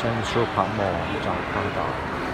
ฉั旁沫找อพ